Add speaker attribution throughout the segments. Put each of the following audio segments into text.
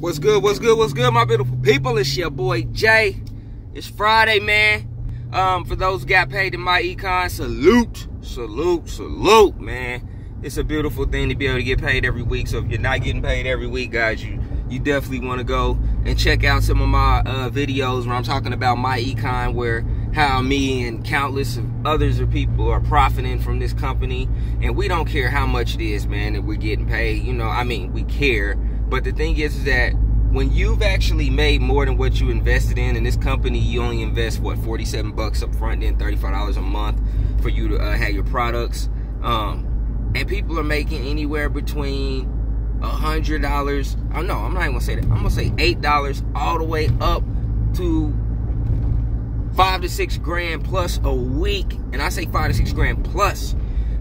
Speaker 1: What's good? What's good? What's good, my beautiful people? It's your boy Jay. It's Friday, man. Um, for those who got paid in myEcon, salute, salute, salute, man. It's a beautiful thing to be able to get paid every week. So if you're not getting paid every week, guys, you you definitely want to go and check out some of my uh, videos where I'm talking about myEcon, where how me and countless of others of people are profiting from this company, and we don't care how much it is, man, that we're getting paid. You know, I mean, we care but the thing is, is that when you've actually made more than what you invested in, in this company, you only invest what 47 bucks up front, then 35 dollars a month for you to uh, have your products. Um, and people are making anywhere between a hundred dollars. Oh no, I'm not even gonna say that. I'm gonna say eight dollars all the way up to five to six grand plus a week. And I say five to six grand plus,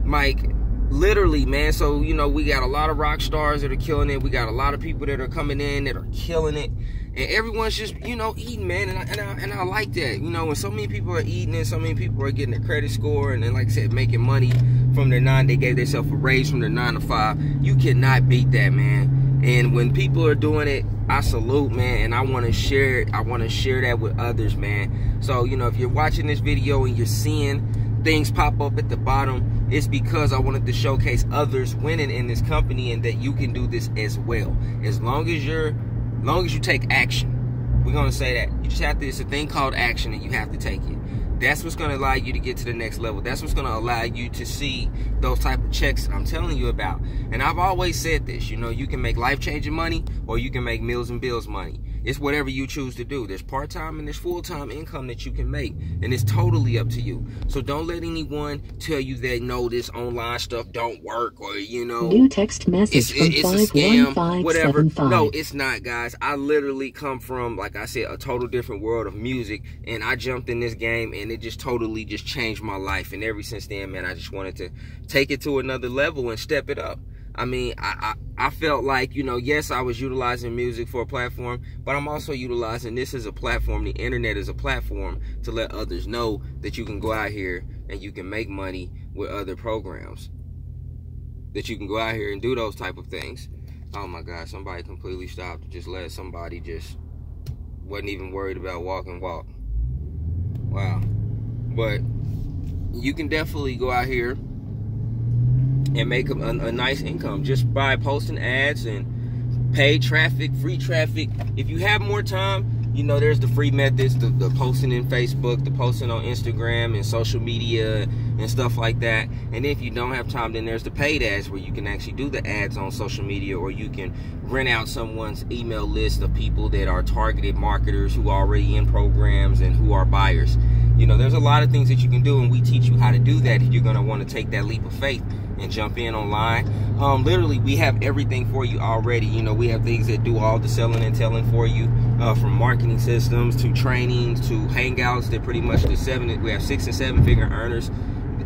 Speaker 1: Mike literally man so you know we got a lot of rock stars that are killing it. We got a lot of people that are coming in that are killing it. And everyone's just you know eating man and I, and I, and I like that you know when so many people are eating and so many people are getting a credit score and then like I said making money from their nine they gave themselves a raise from their nine to five you cannot beat that man. And when people are doing it I salute man and I want to share it. I want to share that with others man. So you know if you're watching this video and you're seeing things pop up at the bottom, it's because I wanted to showcase others winning in this company and that you can do this as well. As long as you're, long as you take action. We're gonna say that. You just have to, it's a thing called action and you have to take it. That's what's gonna allow you to get to the next level. That's what's gonna allow you to see those type of checks I'm telling you about. And I've always said this, you know, you can make life-changing money or you can make meals and bills money. It's whatever you choose to do. There's part-time and there's full-time income that you can make. And it's totally up to you. So don't let anyone tell you that, no, this online stuff don't work or, you know.
Speaker 2: New text message
Speaker 1: it's,
Speaker 2: from
Speaker 1: it's a scam,
Speaker 2: 51575.
Speaker 1: whatever. No, it's not, guys. I literally come from, like I said, a total different world of music. And I jumped in this game and it just totally just changed my life. And ever since then, man, I just wanted to take it to another level and step it up. I mean, I, I, I, felt like, you know, yes, I was utilizing music for a platform, but I'm also utilizing this as a platform, the internet is a platform to let others know that you can go out here and you can make money with other programs. That you can go out here and do those type of things. Oh my God, somebody completely stopped. Just let somebody just wasn't even worried about walk and walk. Wow. But you can definitely go out here and make a, a, a nice income just by posting ads and paid traffic, free traffic. If you have more time, you know, there's the free methods, the, the, posting in Facebook, the posting on Instagram and social media and stuff like that. And if you don't have time, then there's the paid ads where you can actually do the ads on social media or you can rent out someone's email list of people that are targeted marketers who are already in programs and who are buyers. You know, there's a lot of things that you can do and we teach you how to do that if you're going to want to take that leap of faith and jump in online. Um, literally, we have everything for you already. You know, we have things that do all the selling and telling for you, uh, from marketing systems to trainings to hangouts. They're pretty much the seven. We have six and seven figure earners,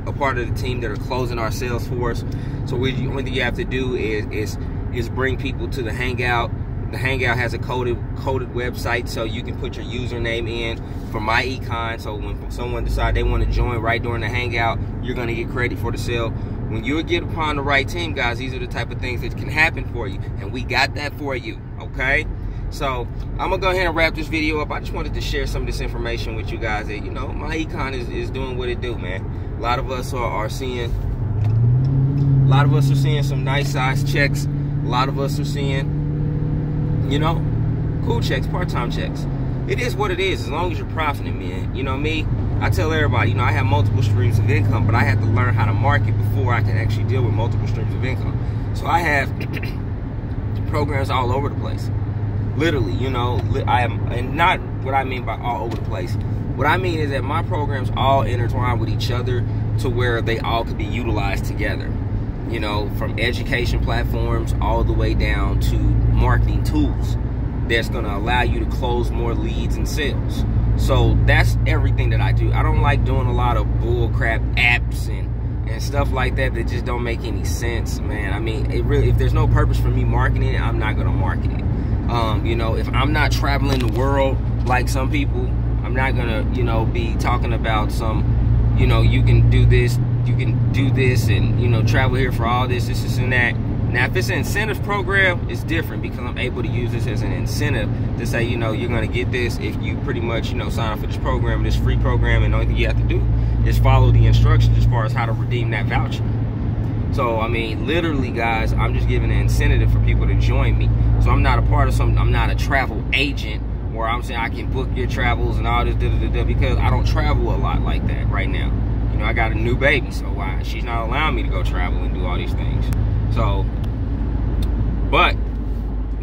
Speaker 1: a part of the team that are closing our sales for us. So we, the only thing you have to do is is is bring people to the hangout. The hangout has a coded coded website, so you can put your username in for myEcon. So when someone decides they want to join right during the hangout, you're going to get credit for the sale when you get upon the right team, guys, these are the type of things that can happen for you. And we got that for you, okay? So I'm gonna go ahead and wrap this video up. I just wanted to share some of this information with you guys that, you know, myEcon is, is doing what it do, man. A lot of us are, are seeing, a lot of us are seeing some nice size checks. A lot of us are seeing, you know, cool checks, part-time checks. It is what it is, as long as you're profiting, man. You know me, I tell everybody, you know, I have multiple streams of income, but I have to learn how to market before I can actually deal with multiple streams of income. So I have programs all over the place. Literally, you know, I am, and not what I mean by all over the place. What I mean is that my programs all intertwine with each other to where they all could be utilized together. You know, from education platforms all the way down to marketing tools that's going to allow you to close more leads and sales. So that's everything that I do. I don't like doing a lot of bull crap apps and and stuff like that that just don't make any sense, man. I mean, it really if there's no purpose for me marketing it, I'm not gonna market it. Um, you know, if I'm not traveling the world like some people, I'm not gonna, you know, be talking about some, you know, you can do this, you can do this, and you know, travel here for all this, this, this, and that. Now, if it's an incentive program, it's different because I'm able to use this as an incentive to say, you know, you're to get this if you pretty much, you know, sign up for this program, this free program, and the only thing you have to do is follow the instructions as far as how to redeem that voucher. So, I mean, literally, guys, I'm just giving an incentive for people to join me. So I'm not a part of some, I'm not a travel agent where I'm saying I can book your travels and all this, da, da, da, because I don't travel a lot like that right now. You know, I got a new baby, so why? She's not allowing me to go travel and do all these things. So, but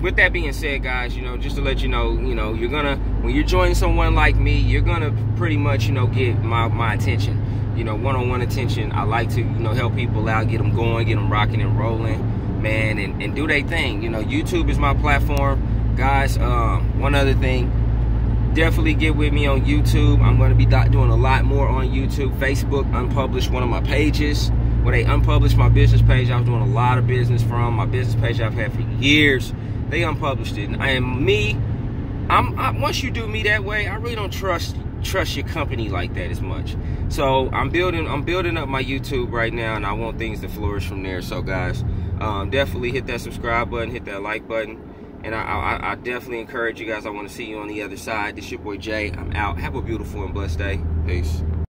Speaker 1: with that being said, guys, you know, just to let you know, you know, you're gonna when you're joining someone like me, you're gonna pretty much, you know, get my my attention. You know, one-on-one attention. I like to, you know, help people out, get them going, get them rocking and rolling, man, and, and do their thing. You know, YouTube is my platform, guys. Um, one other thing, definitely get with me on YouTube. I'm going to be doing a lot more on YouTube. Facebook unpublished one of my pages where they unpublished my business page. I was doing a lot of business from my business page I've had for years. They unpublished it, and me, I'm I, once you do me that way, I really don't trust trust your company like that as much. So I'm building I'm building up my YouTube right now, and I want things to flourish from there. So guys, um, definitely hit that subscribe button, hit that like button. And I, I, I, definitely encourage you guys. I want to see you on the other side. This your boy Jay. I'm out. Have a beautiful and blessed day. Peace.